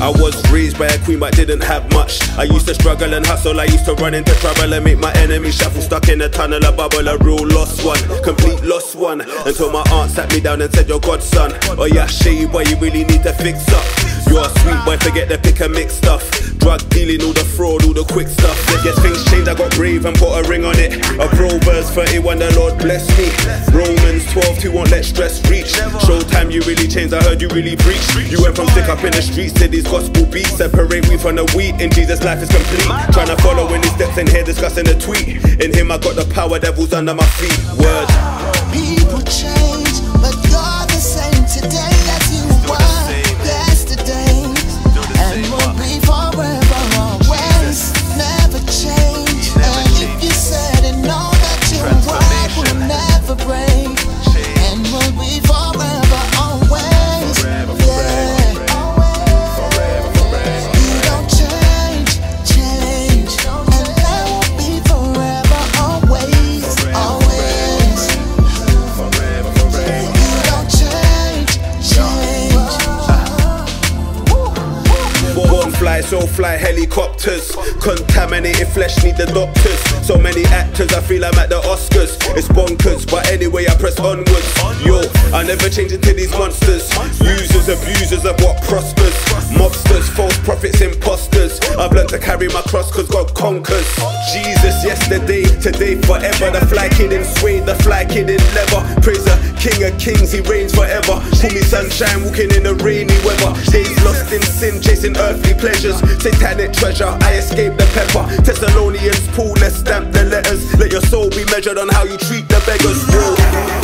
I was raised by a queen but didn't have much. I used to struggle and hustle, I used to run into trouble and make my enemies shuffle. Stuck in a tunnel, a bubble, a real lost one, complete lost one. Until my aunt sat me down and said, You're godson. Oh yeah, shady boy, you really need to fix up. You're a sweet boy, forget the pick and mix stuff. Drug dealing, all the fraud, all the quick stuff. Yes, things changed, I got brave and put a ring on it. A Proverbs 31, the Lord bless me. Romans 12, 2 won't let stress reach. Showtime, you really changed, I heard you really preach. You went from sick up in the streets to these gospel beats. Separate we from the wheat, in Jesus' life is complete. Trying to follow in his steps in here, discussing the tweet. In him, I got the power, devils under my feet. Word. People change, but you're fly, so fly helicopters. Contaminated flesh need the doctors. So many actors, I feel I'm at the Oscars. It's bonkers, but anyway, I press onwards. Yo, I never change into these monsters. Users, abusers of what prospers. Mobsters, false prophets, imposters. I've learned to carry my cross cause God conquers. Jesus, yesterday, today, forever. The fly kid in suede, the fly kid in leather. Praise the King of Kings, he reigns forever. Call me sunshine, walking in the rainy weather. Days lost in sin, chasing earthly pleasures. Satanic treasure, I escaped the pepper. Thessalonians, Paul, let's stamp the letters. Let your soul be measured on how you treat the beggars. Whoa.